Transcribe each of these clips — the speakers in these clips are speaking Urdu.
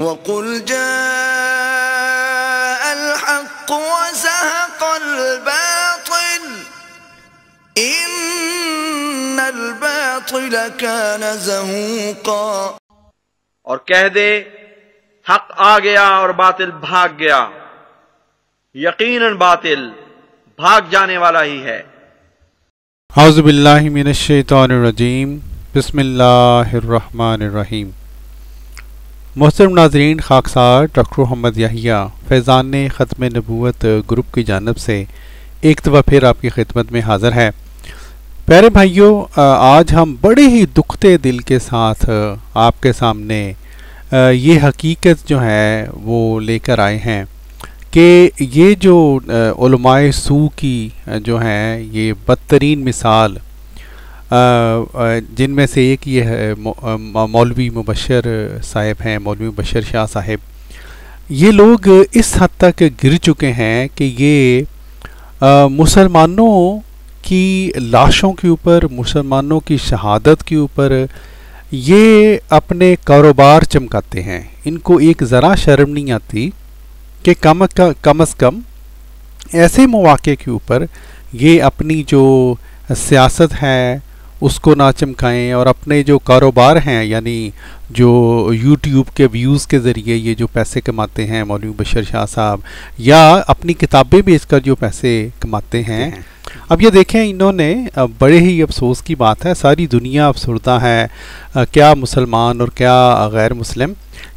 وقل جاء الحق وزهق الباطل. إن الباطل كان زهوقا. اور کہہ دے حق آ گیا اور باطل بھاگ گیا. یقیناً باطل بھاگ جانے والا ہی ہے. اعوذ باللہ من الشیطان الرجیم. بسم اللہ الرحمن الرحیم. محترم ناظرین، خاکسار، ڈاکٹر محمد یحییٰ، فیضان ختم نبوت گروپ کی جانب سے ایک دفعہ پھر آپ کی خدمت میں حاضر ہے۔ پیارے بھائیوں، آج ہم بڑے ہی دکھتے دل کے ساتھ آپ کے سامنے یہ حقیقت جو ہے وہ لے کر آئے ہیں کہ یہ جو علماء سو کی جو ہیں، یہ بدترین مثال جن میں سے ایک یہ ہے مولوی مبشر صاحب ہیں، مولوی مبشر شاہ صاحب۔ یہ لوگ اس حد تک گر چکے ہیں کہ یہ مسلمانوں کی لاشوں کے اوپر، مسلمانوں کی شہادت کے اوپر یہ اپنے کاروبار چمکاتے ہیں۔ ان کو ایک ذرا شرم نہیں آتی کہ کم کم از کم ایسے مواقع کے اوپر یہ اپنی جو سیاست ہے اس کو نہ چمکائیں اور اپنے جو کاروبار ہیں یعنی جو یوٹیوب کے ویوز کے ذریعے یہ جو پیسے کماتے ہیں، مولوی بشر شاہ صاحب، یا اپنی کتابیں بیچ کر جو پیسے کماتے ہیں۔ اب یہ دیکھیں، انہوں نے بڑے ہی افسوس کی بات ہے، ساری دنیا افسردہ ہے۔ کیا مسلمان اور کیا غیر مسلم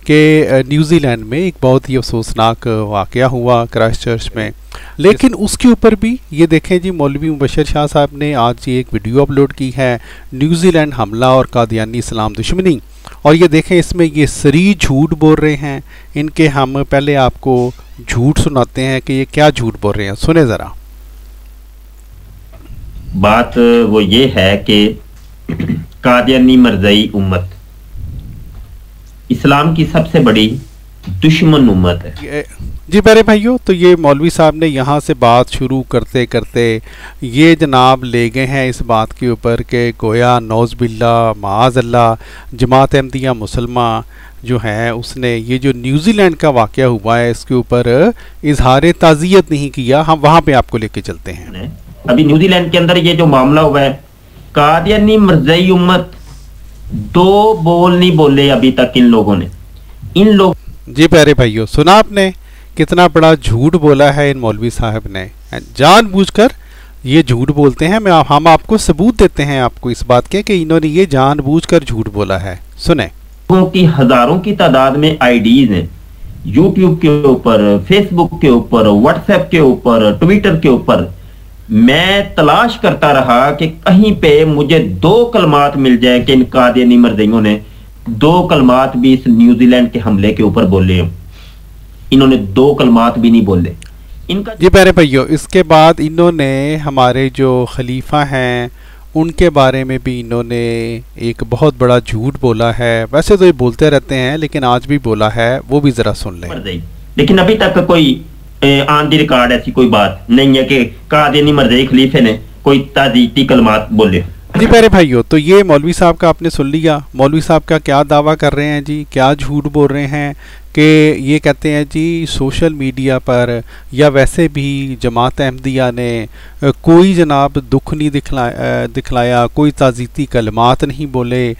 کہ نیوزی لینڈ میں ایک بہت ہی افسوسناک واقعہ ہوا کرائسٹ چرچ میں۔ لیکن اس کے اوپر بھی یہ دیکھیں جی مولوی مبشر شاہ صاحب نے آج یہ ایک ویڈیو اپلوڈ کی ہے نیوزی لینڈ حملہ اور قادیانی اسلام دشمنی۔ اور یہ دیکھیں، اس میں یہ سری جھوٹ بول رہے ہیں۔ ان کے ہم پہلے آپ کو جھوٹ سناتے ہیں کہ یہ کیا جھوٹ بول رہے ہیں۔ سنیں ذرا۔ بات وہ یہ ہے کہ قادیانی مرزئی امت اسلام کی سب سے بڑی دشمن امت ہے۔ جی پیارے بھائیو تو یہ مولوی صاحب نے یہاں سے بات شروع کرتے کرتے یہ جناب لے گئے ہیں اس بات کے اوپر کہ گویا نوز باللہ معاذ اللہ جماعت احمدیہ مسلمہ جو ہے اس نے یہ جو نیوزی لینڈ کا واقعہ ہوا ہے اس کے اوپر اظہار تعزیت نہیں کیا ہم وہاں پہ آپ کو لے کے چلتے ہیں۔ ابھی نیوزی لینڈ کے اندر یہ جو معاملہ ہوا ہے قادیانی مرزئی امت دو بول نہیں بولے ابھی تک ان لوگوں نے۔ ان لوگ جی پیارے بھائیو سنا آپ نے کتنا بڑا جھوٹ بولا ہے ان مولوی صاحب نے۔ جان بوجھ کر یہ جھوٹ بولتے ہیں میں ہم آپ کو ثبوت دیتے ہیں آپ کو اس بات کے کہ انہوں نے یہ جان بوجھ کر جھوٹ بولا ہے۔ سنیں۔ کی ہزاروں کی تعداد میں آئی ڈیز ہیں۔ یوٹیوب کے اوپر فیس بک کے اوپر واٹس ایپ کے اوپر ٹویٹر کے اوپر۔ میں تلاش کرتا رہا کہ کہیں پہ مجھے دو کلمات مل جائیں کہ ان قادیانی مرزیوں نے دو کلمات بھی اس نیوزی لینڈ کے حملے کے اوپر بولے انہوں نے دو کلمات بھی نہیں بولے۔ ان کا جی پیارے بھائیو اس کے بعد انہوں نے ہمارے جو خلیفہ ہیں ان کے بارے میں بھی انہوں نے ایک بہت بڑا جھوٹ بولا ہے۔ ویسے تو یہ بولتے رہتے ہیں لیکن آج بھی بولا ہے وہ بھی ذرا سن لیں۔ لیکن ابھی تک کوئی آن دی ریکارڈ ایسی کوئی بات نہیں ہے کہ قادینی مرزی خلیفے نے کوئی تازیتی کلمات بولے جی پیارے بھائیو تو یہ مولوی صاحب کا آپ نے سن لیا مولوی صاحب کا کیا دعویٰ کر رہے ہیں جی کیا جھوٹ بول رہے ہیں کہ یہ کہتے ہیں جی سوشل میڈیا پر یا ویسے بھی جماعت احمدیہ نے کوئی جناب دکھ نہیں دکھلایا دکھلایا کوئی تعزیتی کلمات نہیں بولے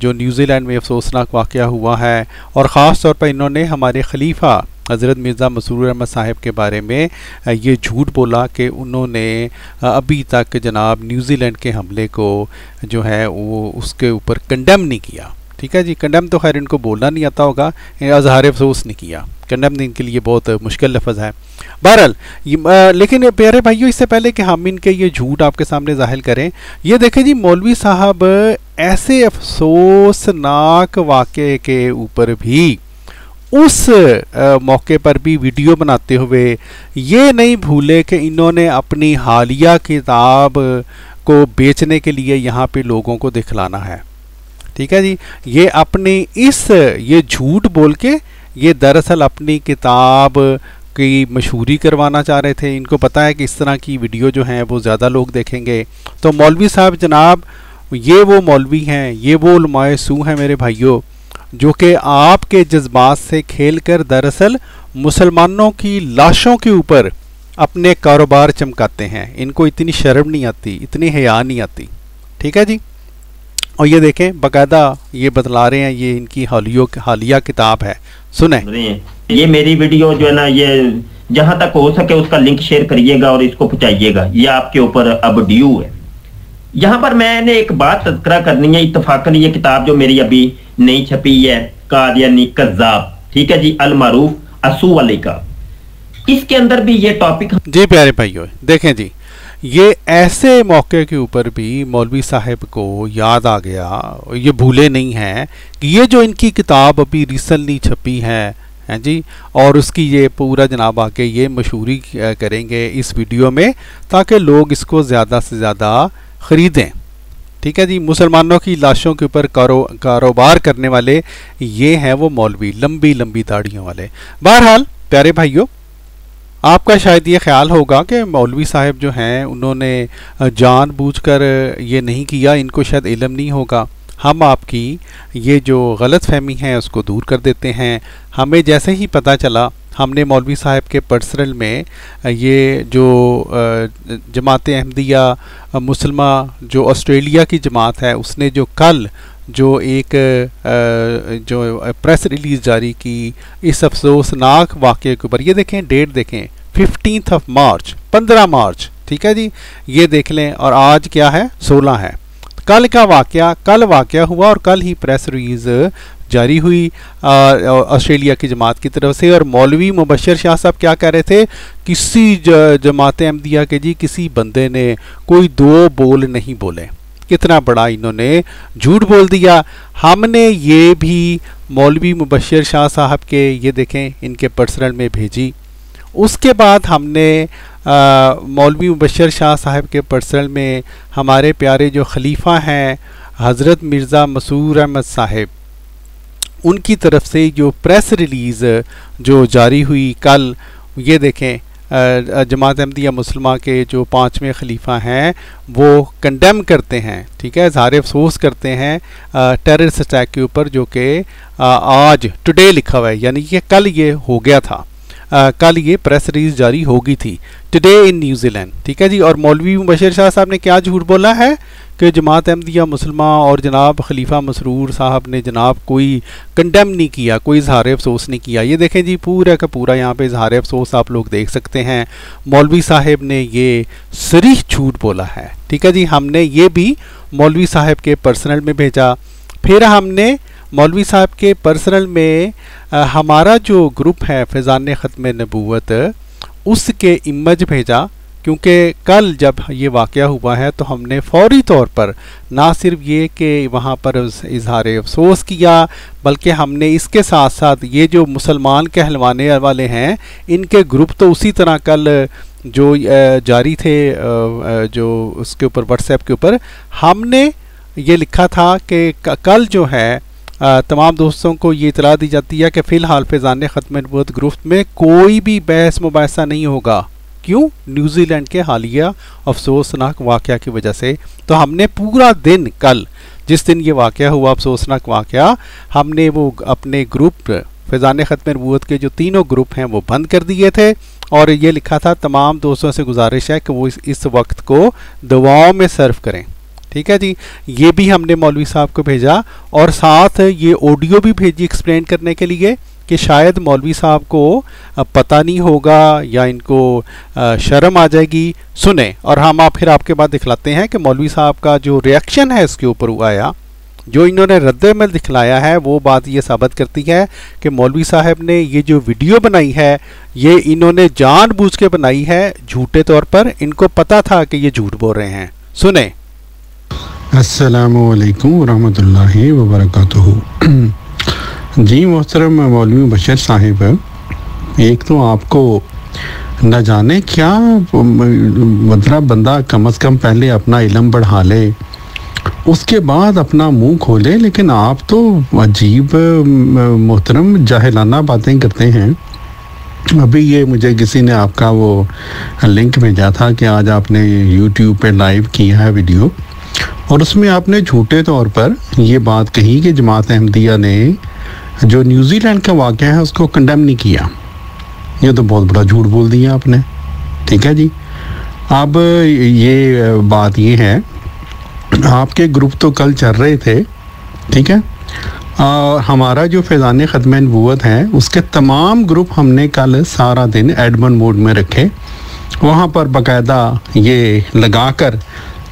جو نیوزی لینڈ میں افسوسناک واقعہ ہوا ہے اور خاص طور پر انہوں نے ہمارے خلیفہ حضرت مرزا مسرور احمد صاحب کے بارے میں یہ جھوٹ بولا کہ انہوں نے ابھی تک جناب نیوزی لینڈ کے حملے کو جو ہے وہ اس کے اوپر کنڈیم نہیں کیا۔ ٹھیک ہے جی کنڈیم تو خیر ان کو بولنا نہیں آتا ہوگا اظہار افسوس نہیں کیا۔ کنڈیم ان کے لیے بہت مشکل لفظ ہے۔ بہرحال لیکن پیارے بھائیو، اس سے پہلے کہ ہم ان کے یہ جھوٹ آپ کے سامنے ظاہر کریں، یہ دیکھیں جی مولوی صاحب ایسے افسوسناک واقعے کے اوپر بھی اس موقع پر بھی ویڈیو بناتے ہوئے یہ نہیں بھولے کہ انہوں نے اپنی حالیہ کتاب کو بیچنے کے لیے یہاں پہ لوگوں کو دکھلانا ہے۔ ٹھیک ہے جی؟ یہ اپنی اس، یہ جھوٹ بول کے یہ دراصل اپنی کتاب کی مشہوری کروانا چاہ رہے تھے۔ ان کو پتا ہے کہ اس طرح کی ویڈیو جو ہیں وہ زیادہ لوگ دیکھیں گے۔ تو مولوی صاحب جناب، یہ وہ مولوی ہیں، یہ وہ علماء سو ہیں میرے بھائیوں جو کہ آپ کے جذبات سے کھیل کر دراصل مسلمانوں کی لاشوں کے اوپر اپنے کاروبار چمکاتے ہیں۔ ان کو اتنی شرم نہیں آتی، اتنی حیا نہیں آتی۔ ٹھیک ہے جی؟ اور یہ دیکھیں، باقاعدہ یہ بتلا رہے ہیں، یہ ان کی حالیہ حالیہ کتاب ہے۔ سنیں، یہ میری ویڈیو جو ہے نا، یہ جہاں تک ہو سکے اس کا لنک شیئر کریے گا اور اس کو پہنچائیے گا۔ یہ آپ کے اوپر اب ڈیو ہے۔ یہاں پر میں نے ایک بات تذکرہ کرنی ہے، اتفاقاً یہ کتاب جو میری ابھی نہیں چھپی ہے، قادیانی کذاب، ٹھیک ہے جی؟ المعروف اسو علی کا اس کے اندر بھی یہ ٹاپک جی پیارے بھائیو، دیکھیں جی یہ ایسے موقع کے اوپر بھی مولوی صاحب کو یاد آ گیا، یہ بھولے نہیں ہیں کہ یہ جو ان کی کتاب ابھی ریسنٹلی چھپی ہے، ہیں جی؟ اور اس کی یہ پورا جناب آ کے یہ مشہوری کریں گے اس ویڈیو میں، تاکہ لوگ اس کو زیادہ سے زیادہ خریدیں۔ ٹھیک ہے جی مسلمانوں کی لاشوں کے اوپر کاروبار کرنے والے یہ ہیں وہ مولوی، لمبی لمبی داڑیوں والے۔ بہرحال، پیارے بھائیوں آپ کا شاید یہ خیال ہوگا کہ مولوی صاحب جو ہیں، انہوں نے جان بوجھ کر یہ نہیں کیا، ان کو شاید علم نہیں ہوگا۔ ہم آپ کی یہ جو غلط فہمی ہے اس کو دور کر دیتے ہیں۔ ہمیں جیسے ہی پتہ چلا ہم نے مولوی صاحب کے پرسنل میں یہ جو جماعت احمدیہ، مسلمہ جو آسٹریلیا کی جماعت ہے، اس نے جو کل جو ایک جو پریس ریلیز جاری کی، اس افسوسناک واقعے کے اوپر، یہ دیکھیں ڈیٹ دیکھیں ففٹینتھ آف مارچ پندرہ مارچ ٹھیک ہے جی؟ یہ دیکھ لیں، اور آج کیا ہے؟ سولہ ہے۔ کل کا واقعہ، کل واقعہ ہوا اور کل ہی پریس ریلیز جاری ہوئی آسٹریلیا کی جماعت کی طرف سے۔ اور مولوی مبشر شاہ صاحب کیا کہہ رہے تھے؟ کسی جماعت احمدیہ کے جی کسی بندے نے کوئی دو بول نہیں بولے۔ کتنا بڑا انہوں نے جھوٹ بول دیا۔ ہم نے یہ بھی مولوی مبشر شاہ صاحب کے، یہ دیکھیں، ان کے پرسنل میں بھیجی۔ اس کے بعد ہم نے مولوی مبشر شاہ صاحب کے پرسنل میں ہمارے پیارے جو خلیفہ ہیں، حضرت مرزا مسور احمد صاحب ان کی طرف سے جو پریس ریلیز جو جاری ہوئی کل، یہ دیکھیں جماعت احمدیہ مسلمہ کے جو پانچویں خلیفہ ہیں، وہ کنڈیم کرتے ہیں، ٹھیک ہے؟ اظہار افسوس کرتے ہیں ٹیررس اٹیک کے اوپر جو کہ آج ٹوڈے لکھا ہوا ہے یعنی کہ کل یہ ہو گیا تھا۔ کل یہ پریس ریلیز جاری ہوگی تھی۔ ٹوڈے ان نیوزی لینڈ ٹھیک ہے جی؟ اور مولوی مبشر شاہ صاحب نے کیا جھوٹ بولا ہے؟ کہ جماعت احمدیہ مسلمہ اور جناب خلیفہ مسرور صاحب نے جناب کوئی کنڈیم نہیں کیا، کوئی اظہار افسوس نہیں کیا۔ یہ دیکھیں جی پورا کا پورا یہاں پہ اظہار افسوس آپ لوگ دیکھ سکتے ہیں۔ مولوی صاحب نے یہ سریح جھوٹ بولا ہے۔ ٹھیک ہے جی ہم نے یہ بھی مولوی صاحب کے پرسنل میں بھیجا۔ پھر ہم نے مولوی صاحب کے پرسنل میں ہمارا جو گروپ ہے فیضان ختم نبوت، اس کے امیج بھیجا۔ کیونکہ کل جب یہ واقعہ ہوا ہے تو ہم نے فوری طور پر نہ صرف یہ کہ وہاں پر اظہار افسوس کیا، بلکہ ہم نے اس کے ساتھ ساتھ یہ جو مسلمان کہلوانے والے ہیں، ان کے گروپ تو اسی طرح کل جو جاری تھے جو اس کے اوپر واٹس ایپ کے اوپر، ہم نے یہ لکھا تھا کہ کل جو ہے تمام دوستوں کو یہ اطلاع دی جاتی ہے کہ فی الحال فیضان ختم نبوت گروپ میں کوئی بھی بحث مباحثہ نہیں ہوگا۔ کیوں؟ نیوزی لینڈ کے حالیہ افسوسناک واقعہ کی وجہ سے۔ تو ہم نے پورا دن کل جس دن یہ واقعہ ہوا، افسوسناک واقعہ، ہم نے وہ اپنے گروپ، فیضان ختم نبوت کے جو تینوں گروپ ہیں، وہ بند کر دیے تھے۔ اور یہ لکھا تھا، تمام دوستوں سے گزارش ہے کہ وہ اس وقت کو دعاؤں میں صرف کریں۔ ٹھیک ہے جی؟ یہ بھی ہم نے مولوی صاحب کو بھیجا اور ساتھ یہ آڈیو بھی بھیجی ایکسپلین کرنے کے لیے کہ شاید مولوی صاحب کو پتہ نہیں ہوگا یا ان کو شرم آ جائے گی۔ سنیں اور ہم آپ پھر آپ کے بعد دکھلاتے ہیں کہ مولوی صاحب کا جو ریاکشن ہے اس کے اوپر وہ آیا۔ جو انہوں نے رد عمل دکھلایا ہے، وہ بات یہ ثابت کرتی ہے کہ مولوی صاحب نے یہ جو ویڈیو بنائی ہے، یہ انہوں نے جان بوجھ کے بنائی ہے جھوٹے طور پر۔ ان کو پتا تھا کہ یہ جھوٹ بول رہے ہیں۔ سنیں۔ السلام علیکم ورحمۃ اللہ وبرکاتہ۔ جی محترم مولوی بشیر صاحب، ایک تو آپ کو نہ جانے کیا مطلب بندہ کم از کم پہلے اپنا علم بڑھا لے، اس کے بعد اپنا منہ کھولے، لیکن آپ تو عجیب محترم جاہلانہ باتیں کرتے ہیں۔ ابھی یہ مجھے کسی نے آپ کا وہ لنک بھیجا تھا کہ آج آپ نے یوٹیوب پہ لائیو کیا ہے ویڈیو۔ اور اس میں آپ نے جھوٹے طور پر یہ بات کہی کہ جماعت احمدیہ نے جو نیوزی لینڈ کا واقعہ ہے، اس کو کنڈیم نہیں کیا۔ یہ تو بہت بڑا جھوٹ بول دیا آپ نے۔ ٹھیک ہے جی؟ اب یہ بات یہ ہے، آپ کے گروپ تو کل چل رہے تھے، ٹھیک ہے؟ ہمارا جو فیضان ختم نبوت ہے، اس کے تمام گروپ ہم نے کل سارا دن ایڈمن موڈ میں رکھے۔ وہاں پر باقاعدہ یہ لگا کر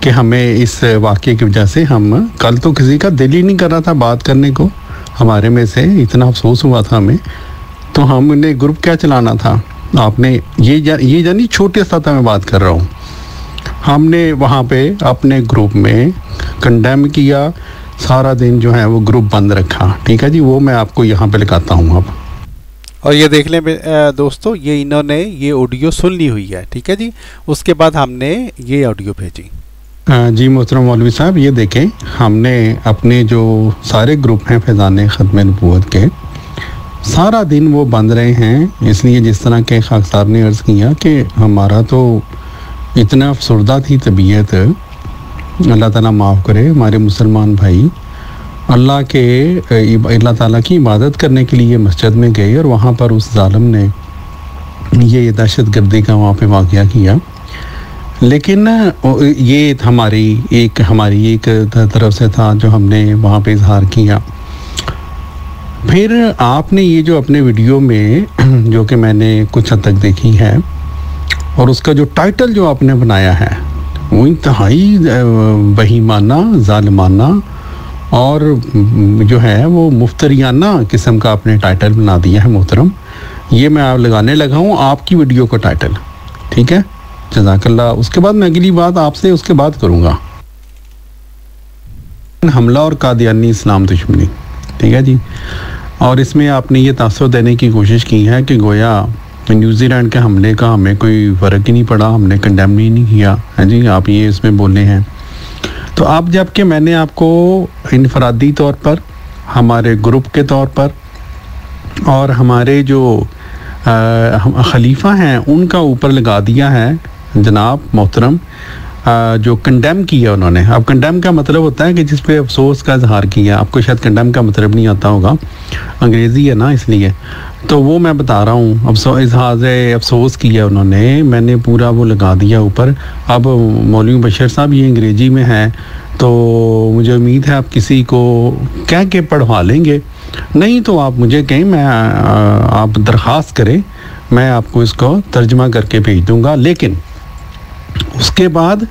کہ ہمیں اس واقعے کی وجہ سے ہم کل تو کسی کا دل ہی نہیں کر رہا تھا بات کرنے کو۔ ہمارے میں سے اتنا افسوس ہوا تھا ہمیں۔ تو ہم نے گروپ کیا چلانا تھا۔ آپ نے یہ یہ یعنی چھوٹے سطح میں بات کر رہا ہوں۔ ہم نے وہاں پہ اپنے گروپ میں کنڈیم کیا۔ سارا دن جو ہے وہ گروپ بند رکھا۔ ٹھیک ہے جی؟ وہ میں آپ کو یہاں پہ لگاتا ہوں اب۔ اور یہ دیکھ لیں دوستو، یہ انہوں نے یہ آڈیو سن لی ہوئی ہے۔ ٹھیک ہے جی؟ اس کے بعد ہم نے یہ آڈیو بھیجی۔ جی محترم مولوی صاحب، یہ دیکھیں، ہم نے اپنے جو سارے گروپ ہیں فیضان ختم نبوت کے، سارا دن وہ بند رہے ہیں۔ اس لیے جس طرح کے خاک صاحب نے عرض کیا کہ ہمارا تو اتنا افسردہ تھی طبیعت۔ اللہ تعالیٰ معاف کرے ہمارے مسلمان بھائی۔ اللہ کے، اللہ تعالیٰ کی عبادت کرنے کے لیے مسجد میں گئے اور وہاں پر اس ظالم نے یہ دہشت گردی کا وہاں پہ واقعہ کیا۔ لیکن یہ ہماری ایک ہماری ایک طرف سے تھا جو ہم نے وہاں پہ اظہار کیا۔ پھر آپ نے یہ جو اپنے ویڈیو میں جو کہ میں نے کچھ حد تک دیکھی ہے اور اس کا جو ٹائٹل جو آپ نے بنایا ہے، وہ انتہائی بہیمانہ، ظالمانہ اور جو ہے وہ مفتریانہ قسم کا آپ نے ٹائٹل بنا دیا ہے، محترم۔ یہ میں آپ لگانے لگا ہوں آپ کی ویڈیو کا ٹائٹل، ٹھیک ہے؟ جزاک اللہ. اس کے بعد میں اگلی بات آپ سے اس کے بعد کروں گا. حملہ اور قادیانی اسلام دشمنی. ٹھیک ہے جی؟ اور اس میں آپ نے یہ تاثر دینے کی کوشش کی ہے کہ گویا نیوزی لینڈ کے حملے کا ہمیں کوئی فرق ہی نہیں پڑا، ہم نے کنڈیم ہی نہیں کیا، ہے جی؟ آپ یہ اس میں بولے ہیں. تو آپ جبکہ میں نے آپ کو انفرادی طور پر، ہمارے گروپ کے طور پر اور ہمارے جو خلیفہ ہیں، ان کا اوپر لگا دیا ہے جناب محترم جو کنڈیم کیا انہوں نے۔ اب کنڈیم کا مطلب ہوتا ہے کہ جس پہ افسوس کا اظہار کیا، آپ کو شاید کنڈیم کا مطلب نہیں آتا ہوگا۔ انگریزی ہے نا اس لیے۔ تو وہ میں بتا رہا ہوں اظہار افسوس کیا انہوں نے۔ میں نے پورا وہ لگا دیا اوپر۔ اب مولوی بشیر صاحب یہ انگریزی میں ہے تو مجھے امید ہے آپ کسی کو کہہ کے پڑھوا لیں گے۔ نہیں تو آپ مجھے کہیں، میں آپ درخواست کریں، میں آپ کو اس کو ترجمہ کر کے بھیج دوں گا۔ لیکن اس کے بعد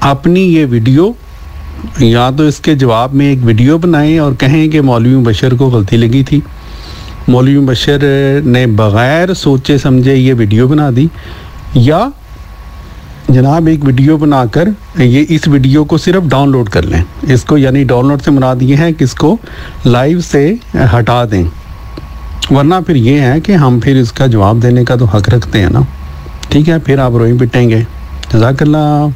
اپنی یہ ویڈیو، یا تو اس کے جواب میں ایک ویڈیو بنائیں اور کہیں کہ مولوی بشر کو غلطی لگی تھی۔ مولوی بشر نے بغیر سوچے سمجھے یہ ویڈیو بنا دی، یا جناب ایک ویڈیو بنا کر یہ اس ویڈیو کو صرف ڈاؤن لوڈ کر لیں۔ اس کو یعنی ڈاؤن لوڈ سے مراد یہ ہے کہ اس کو لائیو سے ہٹا دیں۔ ورنہ پھر یہ ہے کہ ہم پھر اس کا جواب دینے کا تو حق رکھتے ہیں نا۔ ٹھیک ہے، پھر آپ روئیں، پٹیں گے۔ جزاک اللہ۔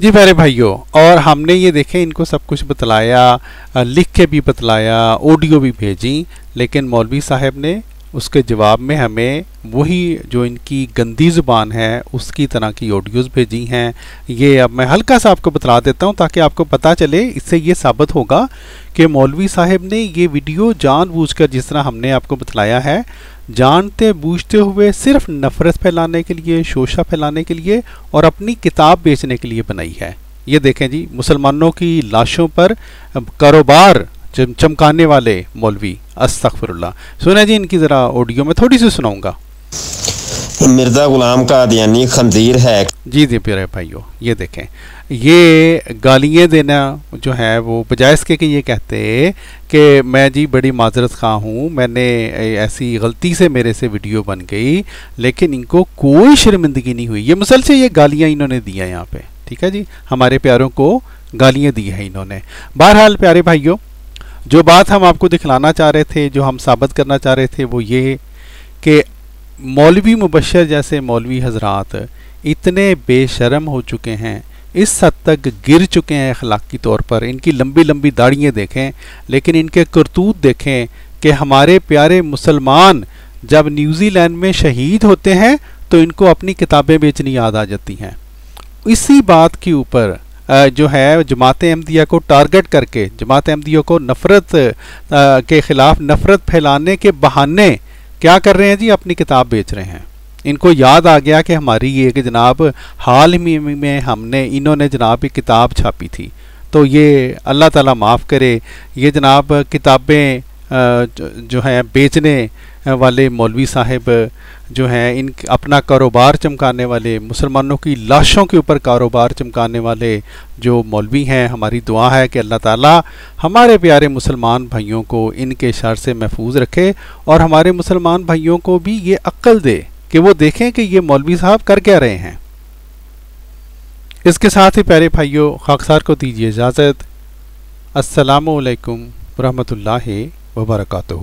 جی میرے بھائیو، اور ہم نے یہ دیکھیں، ان کو سب کچھ بتلایا، لکھ کے بھی بتلایا آڈیو بھی بھیجی لیکن مولوی صاحب نے اس کے جواب میں ہمیں وہی جو ان کی گندی زبان ہے، اس کی طرح کی آڈیوز بھیجی ہیں۔ یہ اب میں ہلکا سا آپ کو بتلا دیتا ہوں تاکہ آپ کو پتہ چلے، اس سے یہ ثابت ہوگا کہ مولوی صاحب نے یہ ویڈیو جان بوجھ کر جس طرح ہم نے آپ کو بتلایا ہے، جانتے بوجھتے ہوئے صرف نفرت پھیلانے کے لیے، شوشہ پھیلانے کے لیے اور اپنی کتاب بیچنے کے لیے بنائی ہے۔ یہ دیکھیں جی مسلمانوں کی لاشوں پر کاروبار چمکانے والے مولوی استغفر اللہ سنا جی ان کی ذرا آڈیو میں تھوڑی سی سناؤں گا۔ مرزا غلام کا دیانی خنزیر ہے۔ جی جی پیارے بھائیو یہ دیکھیں۔ یہ گالیاں دینا جو ہے وہ بجائز کے کہ یہ کہتے کہ میں جی بڑی معذرت خواہ ہوں میں نے ایسی غلطی سے میرے سے ویڈیو بن گئی لیکن ان کو کوئی شرمندگی نہیں ہوئی۔ یہ مسلسل یہ گالیاں انہوں نے دیا یہاں پہ۔ ٹھیک ہے جی؟ ہمارے پیاروں کو گالیاں دی ہیں انہوں نے۔ بہرحال پیارے بھائیوں جو بات ہم آپ کو دکھلانا چاہ رہے تھے، جو ہم ثابت کرنا چاہ رہے تھے، وہ یہ کہ مولوی مبشر جیسے مولوی حضرات اتنے بے شرم ہو چکے ہیں، اس حد تک گر چکے ہیں اخلاقی طور پر۔ ان کی لمبی لمبی داڑیاں دیکھیں، لیکن ان کے کرتوت دیکھیں کہ ہمارے پیارے مسلمان جب نیوزی لینڈ میں شہید ہوتے ہیں تو ان کو اپنی کتابیں بیچنی یاد آ جاتی ہیں۔ اسی بات کے اوپر جو ہے، جماعت احمدیہ کو ٹارگٹ کر کے، جماعت احمدیہ کو نفرت کے خلاف نفرت پھیلانے کے بہانے کیا کر رہے ہیں؟ جی اپنی کتاب بیچ رہے ہیں۔ ان کو یاد آ گیا کہ ہماری یہ کہ جناب، حال ہی میں ہم نے، انہوں نے جناب ایک کتاب چھاپی تھی۔ تو یہ اللہ تعالیٰ معاف کرے، یہ جناب کتابیں جو ہیں بیچنے والے مولوی صاحب، جو ہیں ان اپنا کاروبار چمکانے والے، مسلمانوں کی لاشوں کے اوپر کاروبار چمکانے والے جو مولوی ہیں، ہماری دعا ہے کہ اللہ تعالیٰ ہمارے پیارے مسلمان بھائیوں کو ان کے شر سے محفوظ رکھے اور ہمارے مسلمان بھائیوں کو بھی یہ عقل دے کہ وہ دیکھیں کہ یہ مولوی صاحب کر کیا رہے ہیں۔ اس کے ساتھ ہی پیارے بھائیوں خاکسار کو دیجیے اجازت۔ السلام علیکم ورحمۃ اللہ وبرکاتہ۔